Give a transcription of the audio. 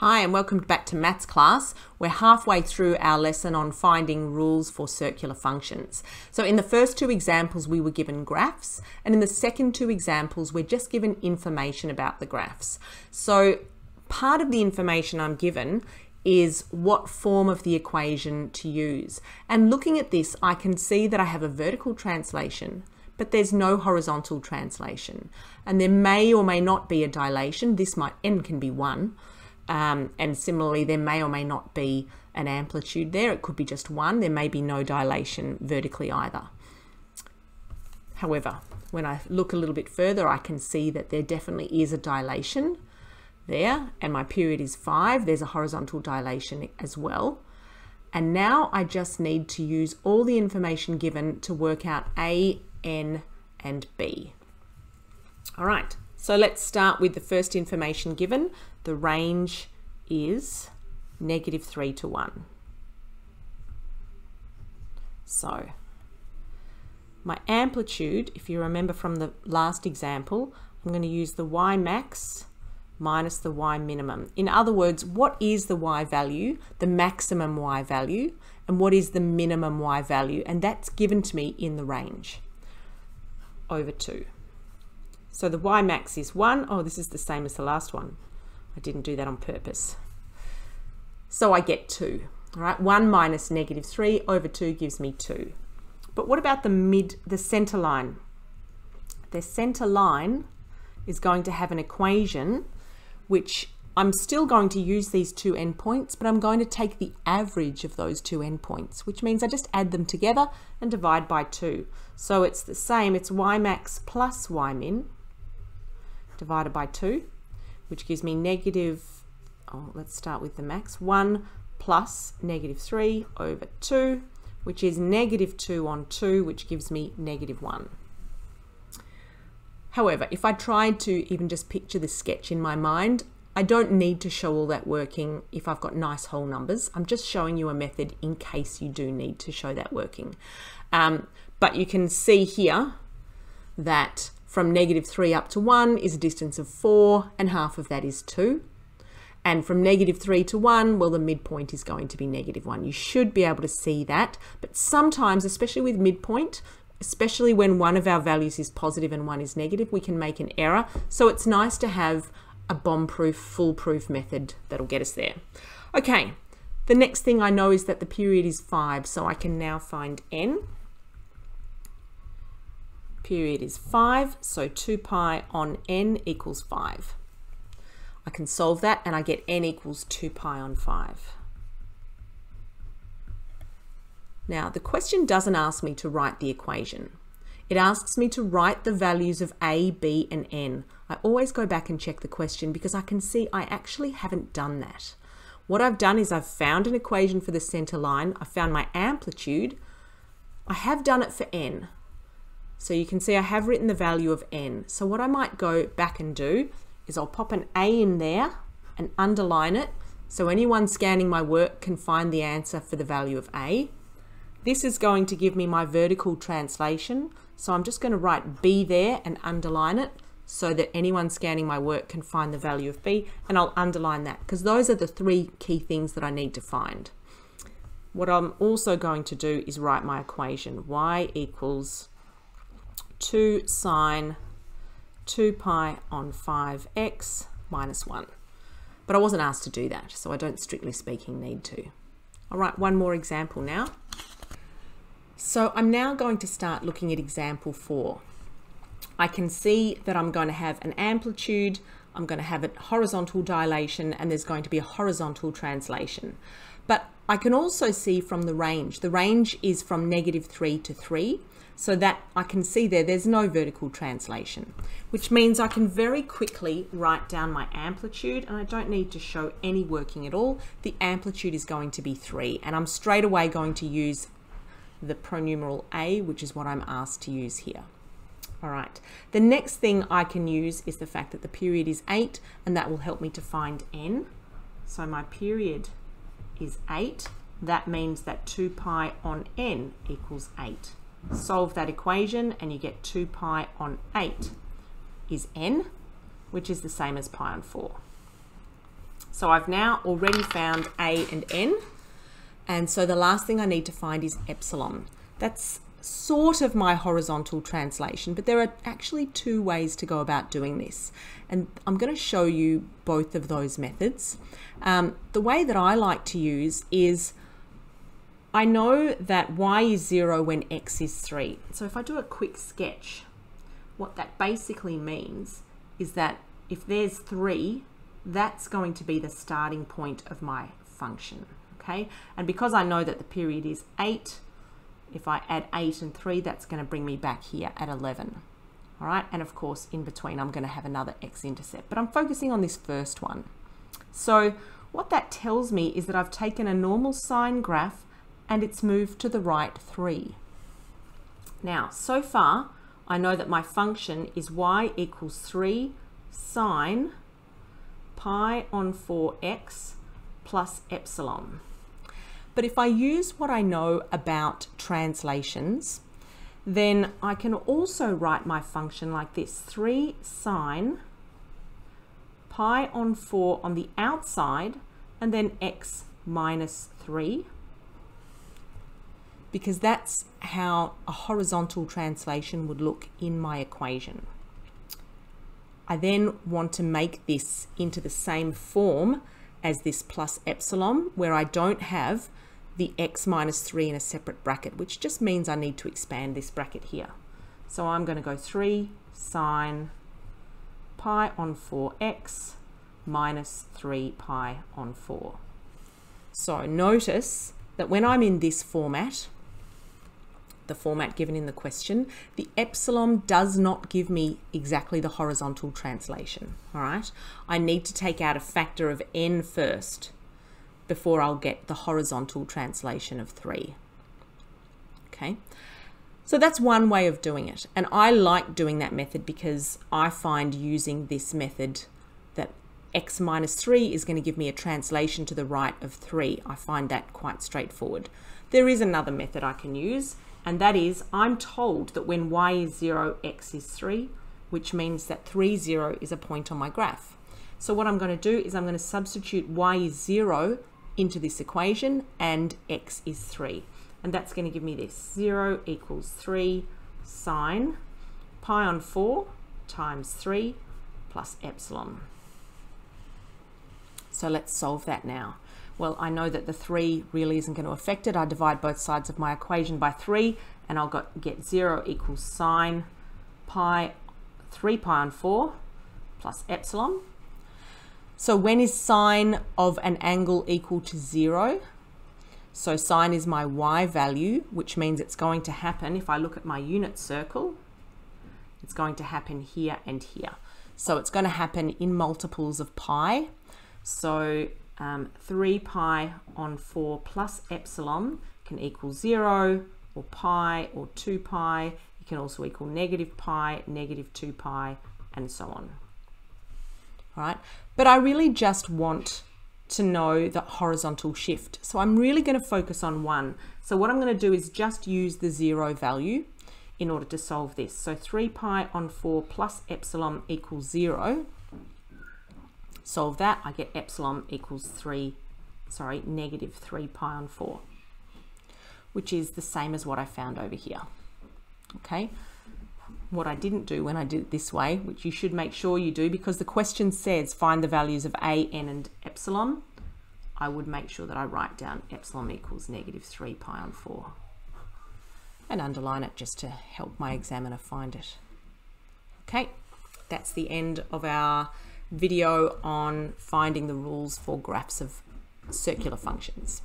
Hi and welcome back to maths class. We're halfway through our lesson on finding rules for circular functions. So in the first two examples we were given graphs and in the second two examples we're just given information about the graphs. So part of the information I'm given is what form of the equation to use. And looking at this I can see that I have a vertical translation but there's no horizontal translation. And there may or may not be a dilation. This might, n can be 1 um, and similarly, there may or may not be an amplitude there. It could be just one. There may be no dilation vertically either. However, when I look a little bit further, I can see that there definitely is a dilation there, and my period is 5. There's a horizontal dilation as well. And now I just need to use all the information given to work out A, N, and B. All right, so let's start with the first information given, the range is negative 3 to 1. So my amplitude, if you remember from the last example, I'm going to use the y max minus the y minimum. In other words, what is the y value, the maximum y value, and what is the minimum y value? And that's given to me in the range over 2. So the y max is 1. Oh, this is the same as the last one. I didn't do that on purpose. So I get 2. All right, 1 minus negative 3 over 2 gives me 2. But what about the mid, the center line? The center line is going to have an equation which I'm still going to use these two endpoints, but I'm going to take the average of those two endpoints, which means I just add them together and divide by 2. So it's the same, it's y max plus y min divided by 2 which gives me negative, oh, let's start with the max, 1 plus negative 3 over 2, which is negative 2 on 2, which gives me negative 1. However, if I tried to even just picture the sketch in my mind, I don't need to show all that working if I've got nice whole numbers. I'm just showing you a method in case you do need to show that working. Um, but you can see here that from negative 3 up to 1 is a distance of 4, and half of that is 2. And from negative 3 to 1, well, the midpoint is going to be negative 1. You should be able to see that. But sometimes, especially with midpoint, especially when one of our values is positive and one is negative, we can make an error. So it's nice to have a bomb-proof, foolproof method that'll get us there. Okay, the next thing I know is that the period is 5, so I can now find n period is 5, so 2 pi on n equals 5. I can solve that and I get n equals 2 pi on 5. Now, the question doesn't ask me to write the equation. It asks me to write the values of a, b, and n. I always go back and check the question because I can see I actually haven't done that. What I've done is I've found an equation for the center line, I found my amplitude, I have done it for n, so you can see I have written the value of n. So what I might go back and do is I'll pop an A in there and underline it so anyone scanning my work can find the answer for the value of A. This is going to give me my vertical translation. So I'm just going to write B there and underline it so that anyone scanning my work can find the value of B and I'll underline that because those are the three key things that I need to find. What I'm also going to do is write my equation y equals 2 sine 2 pi on 5x minus 1. But I wasn't asked to do that, so I don't strictly speaking need to. All right, one more example now. So I'm now going to start looking at example 4. I can see that I'm going to have an amplitude, I'm going to have a horizontal dilation, and there's going to be a horizontal translation. But I can also see from the range, the range is from negative 3 to 3, so that I can see there, there's no vertical translation, which means I can very quickly write down my amplitude and I don't need to show any working at all. The amplitude is going to be 3 and I'm straight away going to use the pronumeral A, which is what I'm asked to use here. All right, the next thing I can use is the fact that the period is 8 and that will help me to find n. So my period is 8. That means that 2 pi on n equals 8 solve that equation and you get 2 pi on 8 is n, which is the same as pi on 4. So I've now already found A and N. And so the last thing I need to find is epsilon. That's sort of my horizontal translation, but there are actually two ways to go about doing this. And I'm going to show you both of those methods. Um, the way that I like to use is I know that y is 0 when x is 3. So if I do a quick sketch, what that basically means is that if there's 3, that's going to be the starting point of my function. Okay, and because I know that the period is 8, if I add 8 and 3, that's going to bring me back here at 11. All right, and of course, in between, I'm going to have another x-intercept, but I'm focusing on this first one. So what that tells me is that I've taken a normal sine graph and it's moved to the right 3. Now, so far, I know that my function is y equals 3 sine pi on 4x plus epsilon. But if I use what I know about translations, then I can also write my function like this, 3 sine pi on 4 on the outside and then x minus 3 because that's how a horizontal translation would look in my equation. I then want to make this into the same form as this plus epsilon where I don't have the x minus 3 in a separate bracket, which just means I need to expand this bracket here. So I'm going to go 3 sine pi on 4x minus 3 pi on 4. So notice that when I'm in this format, the format given in the question, the epsilon does not give me exactly the horizontal translation, all right? I need to take out a factor of n first before I'll get the horizontal translation of 3. Okay, so that's one way of doing it. And I like doing that method because I find using this method that x minus 3 is going to give me a translation to the right of 3. I find that quite straightforward. There is another method I can use, and that is I'm told that when y is 0, x is 3, which means that 3, 0 is a point on my graph. So what I'm going to do is I'm going to substitute y is 0 into this equation and x is 3. And that's going to give me this 0 equals 3 sine pi on 4 times 3 plus epsilon. So let's solve that now. Well, I know that the 3 really isn't going to affect it. I divide both sides of my equation by 3 and I'll get 0 equals sine pi 3 pi on 4 plus epsilon. So when is sine of an angle equal to zero? So sine is my y value, which means it's going to happen, if I look at my unit circle, it's going to happen here and here. So it's going to happen in multiples of pi. So um, 3 pi on 4 plus epsilon can equal 0 or pi or 2 pi. It can also equal negative pi, negative 2 pi, and so on right? But I really just want to know the horizontal shift. So I'm really going to focus on one. So what I'm going to do is just use the zero value in order to solve this. So 3 pi on 4 plus epsilon equals 0. Solve that, I get epsilon equals 3, sorry, negative 3 pi on 4, which is the same as what I found over here. Okay, what I didn't do when I did it this way, which you should make sure you do because the question says find the values of a, n and epsilon, I would make sure that I write down epsilon equals negative 3 pi on 4 and underline it just to help my examiner find it. Okay, that's the end of our video on finding the rules for graphs of circular functions.